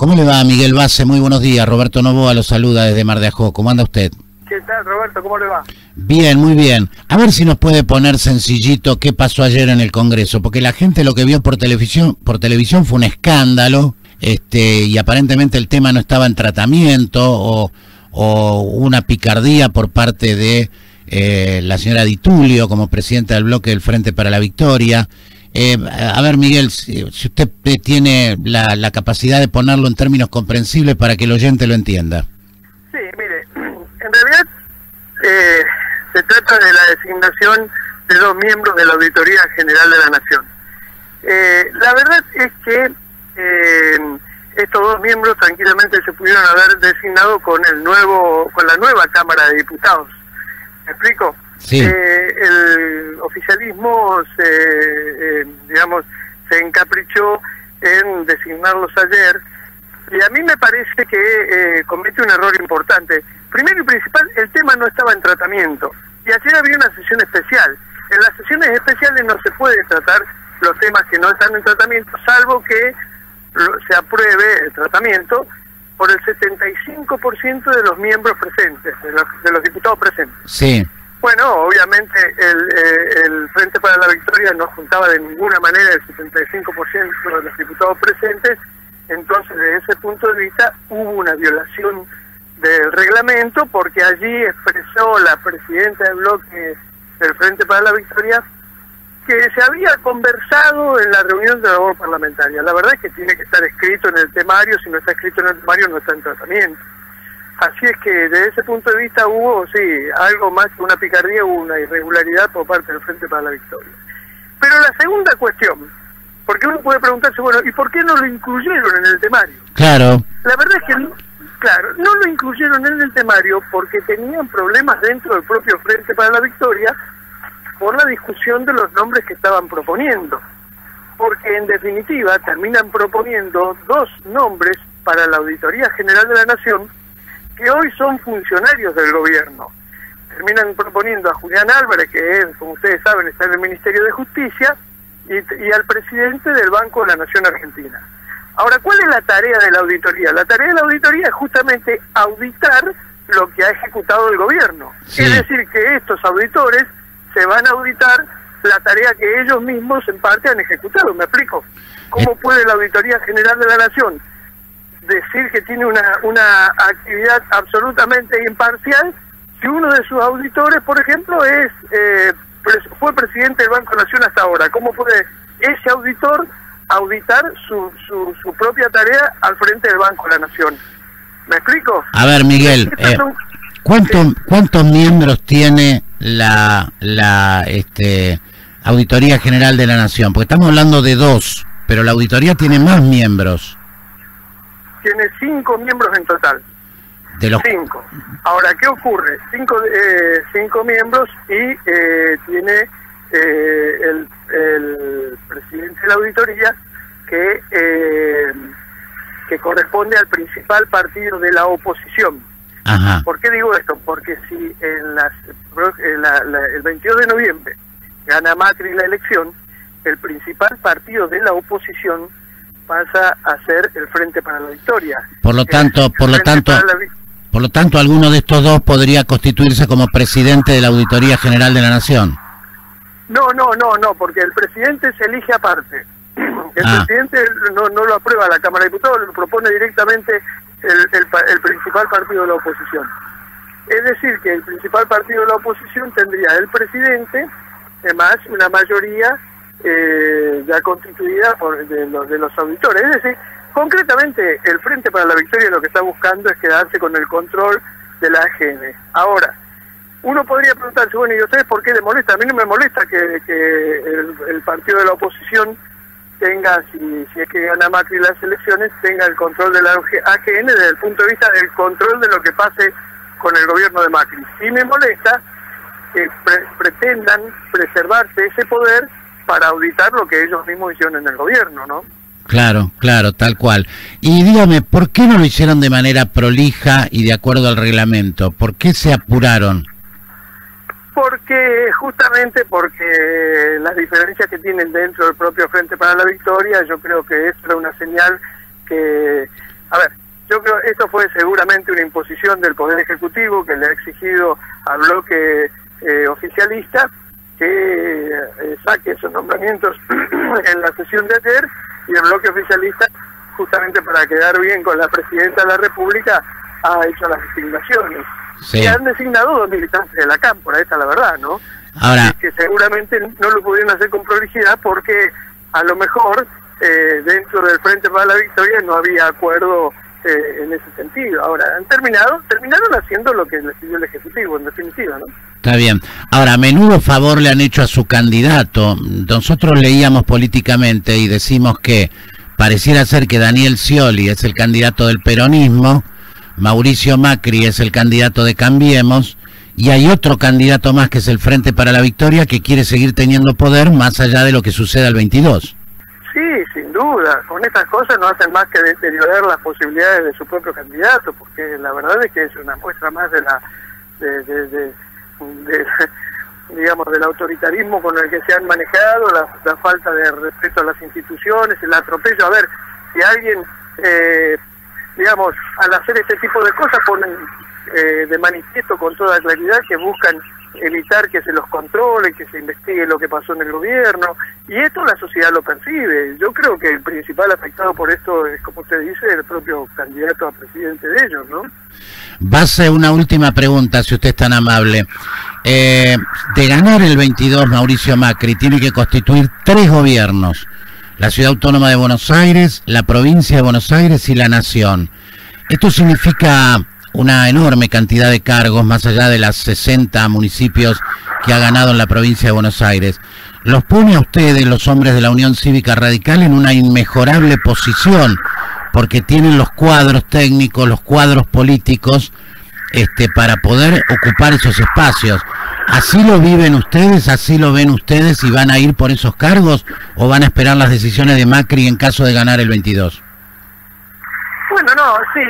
¿Cómo le va, Miguel Base? Muy buenos días. Roberto Novoa lo saluda desde Mar de Ajó. ¿Cómo anda usted? ¿Qué tal, Roberto? ¿Cómo le va? Bien, muy bien. A ver si nos puede poner sencillito qué pasó ayer en el Congreso, porque la gente lo que vio por televisión, por televisión fue un escándalo, este, y aparentemente el tema no estaba en tratamiento o, una picardía por parte de eh, la señora Ditulio como presidenta del bloque del Frente para la Victoria. Eh, a ver, Miguel, si, usted tiene la, la, capacidad de ponerlo en términos comprensibles para que el oyente lo entienda. Sí, mire, en realidad eh, se trata de la designación de dos miembros de la Auditoría General de la Nación. Eh, la verdad es que eh, estos dos miembros tranquilamente se pudieron haber designado con el nuevo, con la nueva Cámara de Diputados. ¿Me explico? Sí. el oficialismo se, digamos, se encaprichó en designarlos ayer y a mí me parece que comete un error importante Primero y principal, el tema no estaba en tratamiento. Y ayer había una sesión especial. En las sesiones especiales no se puede tratar los temas que no están en tratamiento, salvo que se apruebe el tratamiento por el 75% de los miembros presentes, de los, diputados presentes. Sí. Bueno, obviamente el, eh, el Frente para la Victoria no juntaba de ninguna manera el 75% de los diputados presentes, entonces desde ese punto de vista hubo una violación del reglamento porque allí expresó la presidenta del bloque del Frente para la Victoria que se había conversado en la reunión de la labor parlamentaria. La verdad es que tiene que estar escrito en el temario, si no está escrito en el temario no está en tratamiento. Así es que desde ese punto de vista hubo, sí, algo más que una picardía, hubo una irregularidad por parte del Frente para la Victoria. Pero la segunda cuestión, porque uno puede preguntarse, bueno, ¿y por qué no lo incluyeron en el temario? Claro. La verdad es que Claro, no lo incluyeron en el temario porque tenían problemas dentro del propio Frente para la Victoria por la discusión de los nombres que estaban proponiendo. Porque en definitiva terminan proponiendo dos nombres para la Auditoría General de la Nación que hoy son funcionarios del gobierno. Terminan proponiendo a Julián Álvarez, que es, como ustedes saben, está en el Ministerio de Justicia, y, y al presidente del Banco de la Nación Argentina. Ahora, ¿cuál es la tarea de la auditoría? La tarea de la auditoría es justamente auditar lo que ha ejecutado el gobierno. Es decir, que estos auditores se van a auditar la tarea que ellos mismos en parte han ejecutado. ¿Me explico? ¿Cómo eh. puede la Auditoría General de la Nación decir que tiene una, una actividad absolutamente imparcial si uno de sus auditores, por ejemplo, es eh, fue presidente del Banco Nación hasta ahora? ¿Cómo puede ese auditor auditar su, su, propia tarea al frente del Banco de la Nación. ¿Me explico? A ver, Miguel, eh, ¿cuántos miembros tiene la, la este, Auditoría General de la Nación? Porque estamos hablando de dos, pero la auditoría tiene más miembros. Tiene cinco miembros en total. De los... Cinco. Ahora, ¿qué ocurre? Cinco, eh, cinco miembros y eh, tiene eh, el, el, presidente de la auditoría que, eh, que corresponde al principal partido de la oposición. ¿Por qué digo esto? Porque si en las, el 22 de noviembre gana Macri la elección, el principal partido de la oposición pasa a ser el Frente para la Victoria. Por lo tanto, por lo tanto, por lo tanto, alguno de estos dos podría constituirse como presidente de la Auditoría General de la Nación. No, no, no, no, porque el presidente se elige aparte. El ah. presidente no, no lo aprueba la Cámara de Diputados, lo propone directamente el, el, principal partido de la oposición. Es decir, que el principal partido de la oposición tendría el presidente, además una mayoría eh, ya constituida por de los, de los auditores. Es decir, concretamente el Frente para la Victoria lo que está buscando es quedarse con el control de la AGN. Ahora, uno podría preguntarse, bueno, ¿y ustedes por qué le molesta? A mí no me molesta que, el, partido de la oposición tenga, si, si es que gana Macri las elecciones, tenga el control de la AGN desde el punto de vista del control de lo que pase con el gobierno de Macri. Sí me molesta que pretendan preservarse ese poder para auditar lo que ellos mismos hicieron en el gobierno, ¿no? Claro, claro, tal cual. Y dígame, ¿por qué no lo hicieron de manera prolija y de acuerdo al reglamento? ¿Por qué se apuraron? Porque, justamente porque las diferencias que tienen dentro del propio Frente para la Victoria, yo creo que es una señal que a ver, yo creo esto fue seguramente una imposición del Poder Ejecutivo que le ha exigido al bloque eh, oficialista que eh, saque esos nombramientos en la sesión de ayer y el bloque oficialista, justamente para quedar bien con la presidenta de la República, ha hecho las designaciones. Se han designado dos militantes de la Cámpora, esa es la verdad, ¿no? Ahora... Que seguramente no lo pudieron hacer con prolijidad porque a lo mejor eh, dentro del Frente para la Victoria no había acuerdo eh, en ese sentido. Ahora, han terminado, terminaron haciendo lo que les pidió el Ejecutivo, en definitiva, ¿no? Está bien. Ahora, a menudo favor le han hecho a su candidato. Nosotros leíamos políticamente y decimos que pareciera ser que Daniel Scioli es el candidato del peronismo, Mauricio Macri es el candidato de Cambiemos, y hay otro candidato más que es el Frente para la Victoria que quiere seguir teniendo poder más allá de lo que suceda el 22. Sí, duda. Con estas cosas no hacen más que deteriorar las posibilidades de su propio candidato, porque la verdad es que es una muestra más de la, de, digamos, del autoritarismo con el que se han manejado, la, falta de respeto a las instituciones, el atropello. A ver, si alguien, eh, digamos, al hacer este tipo de cosas ponen eh, de manifiesto con toda claridad que buscan evitar que se los controle, que se investigue lo que pasó en el gobierno, y esto la sociedad lo percibe. Yo creo que el principal afectado por esto es, como usted dice, el propio candidato a presidente de ellos, ¿no? Va a ser una última pregunta, si usted es tan amable. Eh, de ganar el 22 Mauricio Macri, tiene que constituir tres gobiernos, la Ciudad Autónoma de Buenos Aires, la provincia de Buenos Aires y la Nación. Esto significa una enorme cantidad de cargos, más allá de las 60 municipios que ha ganado en la provincia de Buenos Aires. Los pone a ustedes, los hombres de la Unión Cívica Radical, en una inmejorable posición, porque tienen los cuadros técnicos, los cuadros políticos, este, para poder ocupar esos espacios. ¿Así lo viven ustedes? ¿Así lo ven ustedes y van a ir por esos cargos o van a esperar las decisiones de Macri en caso de ganar el 22? No, sí,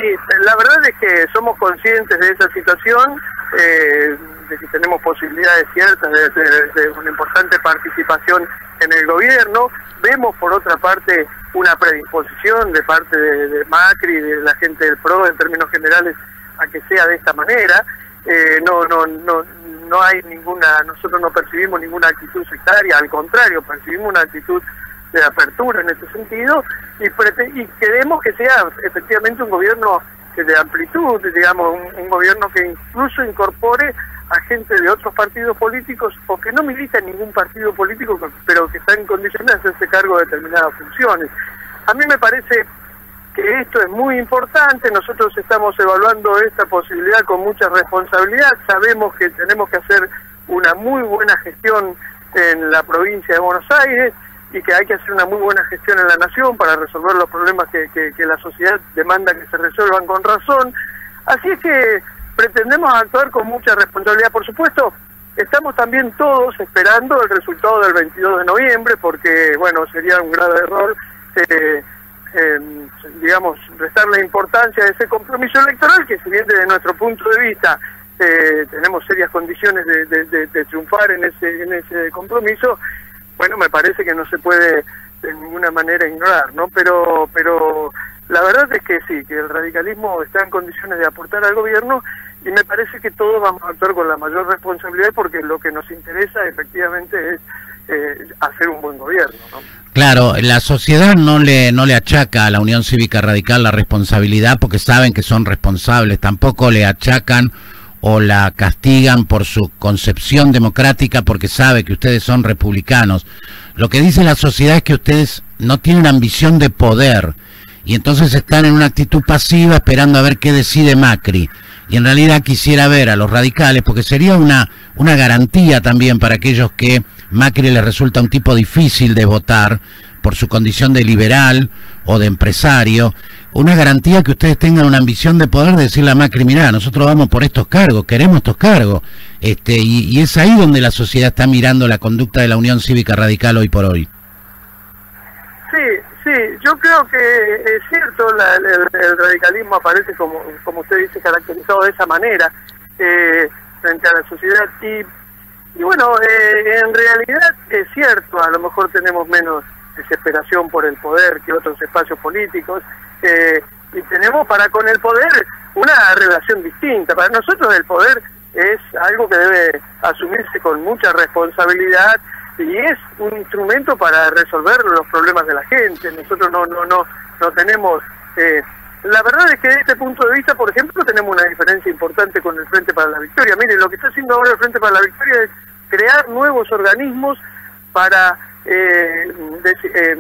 la verdad es que somos conscientes de esa situación, eh, de que tenemos posibilidades ciertas de, una importante participación en el gobierno. Vemos, por otra parte, una predisposición de parte de, Macri y de la gente del PRO en términos generales a que sea de esta manera. Eh, no, no, no, no hay ninguna, nosotros no percibimos ninguna actitud sectaria, al contrario, percibimos una actitud de apertura en ese sentido y, queremos que sea efectivamente un gobierno de amplitud, digamos, un, gobierno que incluso incorpore a gente de otros partidos políticos o que no milita en ningún partido político, pero que está en condiciones de hacerse cargo de determinadas funciones. A mí me parece que esto es muy importante, nosotros estamos evaluando esta posibilidad con mucha responsabilidad, sabemos que tenemos que hacer una muy buena gestión en la provincia de Buenos Aires, y que hay que hacer una muy buena gestión en la nación para resolver los problemas que, que, la sociedad demanda que se resuelvan con razón. Así es que pretendemos actuar con mucha responsabilidad, por supuesto. Estamos también todos esperando el resultado del 22 de noviembre, porque, bueno, sería un grave error, eh, digamos, restarle importancia a ese compromiso electoral, que si bien desde nuestro punto de vista eh, tenemos serias condiciones de, de, triunfar en ese, en ese compromiso, bueno, me parece que no se puede de ninguna manera ignorar, ¿no? Pero, pero la verdad es que sí, que el radicalismo está en condiciones de aportar al gobierno y me parece que todos vamos a actuar con la mayor responsabilidad porque lo que nos interesa efectivamente es eh, hacer un buen gobierno, ¿no? Claro, la sociedad no le no le achaca a la Unión Cívica Radical la responsabilidad porque saben que son responsables, tampoco le achacan o la castigan por su concepción democrática porque sabe que ustedes son republicanos. Lo que dice la sociedad es que ustedes no tienen ambición de poder y entonces están en una actitud pasiva esperando a ver qué decide Macri. Y en realidad quisiera ver a los radicales porque sería una, una garantía también para aquellos que Macri les resulta un tipo difícil de votar por su condición de liberal o de empresario una garantía que ustedes tengan una ambición de poder decirle a Macri, mirá, nosotros vamos por estos cargos, queremos estos cargos. Este, y, es ahí donde la sociedad está mirando la conducta de la Unión Cívica Radical hoy por hoy. Sí, sí, yo creo que es cierto, el, radicalismo aparece, como, como usted dice, caracterizado de esa manera eh, frente a la sociedad. Y, y bueno, eh, en realidad es cierto, a lo mejor tenemos menos desesperación por el poder que otros espacios políticos, y tenemos para con el poder una relación distinta. Para nosotros el poder es algo que debe asumirse con mucha responsabilidad y es un instrumento para resolver los problemas de la gente. Nosotros no no no no tenemos eh, la verdad es que desde este punto de vista, por ejemplo, tenemos una diferencia importante con el Frente para la Victoria. Mire, lo que está haciendo ahora el Frente para la Victoria es crear nuevos organismos para eh, eh,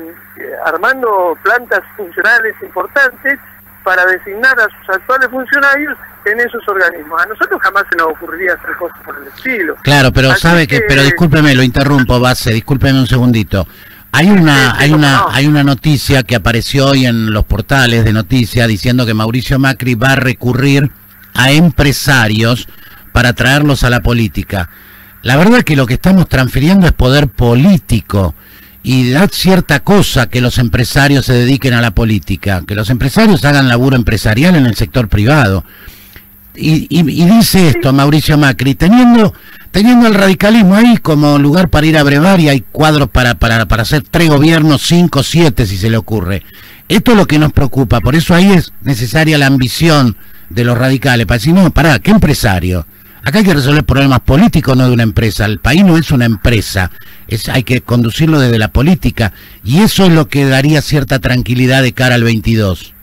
armando plantas funcionales importantes para designar a sus actuales funcionarios en esos organismos. A nosotros jamás se nos ocurriría hacer cosas por el estilo. Claro, pero sabe que, pero discúlpeme, lo interrumpo, Base, discúlpeme un segundito. Hay una, hay una, hay una noticia que apareció hoy en los portales de noticias diciendo que Mauricio Macri va a recurrir a empresarios para traerlos a la política. La verdad que lo que estamos transfiriendo es poder político y da cierta cosa que los empresarios se dediquen a la política, que los empresarios hagan laburo empresarial en el sector privado. Y, y, y dice esto Mauricio Macri, teniendo teniendo el radicalismo ahí como lugar para ir a brevar y hay cuadros para, para, para hacer tres gobiernos, cinco, siete si se le ocurre. Esto es lo que nos preocupa, por eso ahí es necesaria la ambición de los radicales, para decir, no, pará, ¿qué empresario? Acá hay que resolver problemas políticos, no de una empresa. El país no es una empresa, es, hay que conducirlo desde la política. Y eso es lo que daría cierta tranquilidad de cara al 22.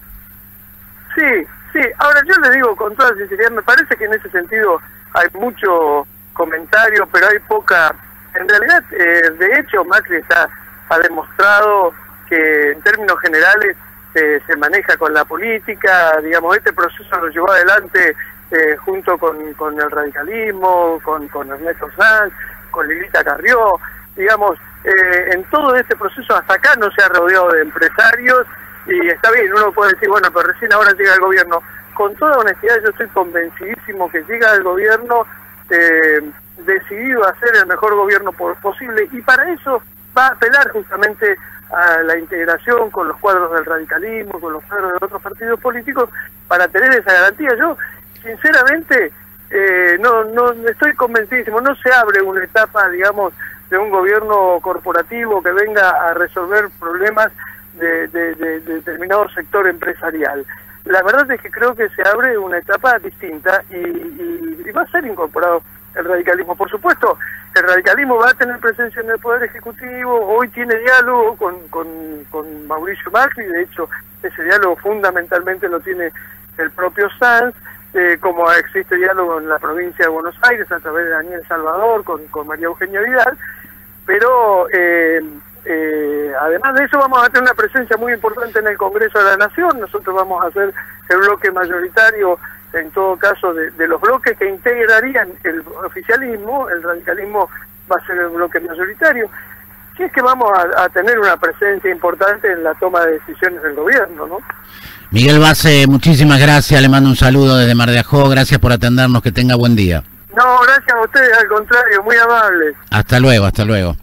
Sí, sí. Ahora yo le digo con toda sinceridad, me parece que en ese sentido hay mucho comentarios, pero hay poca... En realidad, eh, de hecho, Macri está, ha demostrado que en términos generales eh, se maneja con la política, digamos, este proceso lo llevó adelante eh, junto con, con, el radicalismo, con, Ernesto Sanz, con Lilita Carrió, digamos, en todo este proceso hasta acá no se ha rodeado de empresarios y está bien, uno puede decir, bueno, pero recién ahora llega el gobierno. Con toda honestidad yo estoy convencidísimo que llega el gobierno eh, decidido a hacer el mejor gobierno posible y para eso va a apelar justamente a la integración con los cuadros del radicalismo, con los cuadros de otros partidos políticos, para tener esa garantía. Yo, sinceramente, eh, no, no estoy convencidísimo, no se abre una etapa, digamos, de un gobierno corporativo que venga a resolver problemas de, de determinado sector empresarial. La verdad es que creo que se abre una etapa distinta y, va a ser incorporado el radicalismo. Por supuesto, el radicalismo va a tener presencia en el Poder Ejecutivo, hoy tiene diálogo con, con, Mauricio Macri, de hecho ese diálogo fundamentalmente lo tiene el propio Sanz, eh, como existe diálogo en la provincia de Buenos Aires a través de Daniel Salvador con, con María Eugenia Vidal, pero... Eh, eh, además de eso vamos a tener una presencia muy importante en el Congreso de la Nación, nosotros vamos a ser el bloque mayoritario en todo caso de, los bloques que integrarían el oficialismo, el radicalismo va a ser el bloque mayoritario. Si es que vamos a, tener una presencia importante en la toma de decisiones del gobierno, ¿no? Miguel Base, muchísimas gracias, le mando un saludo desde Mar de Ajó, gracias por atendernos, que tenga buen día. No, gracias a ustedes, al contrario, muy amables. Hasta luego, hasta luego.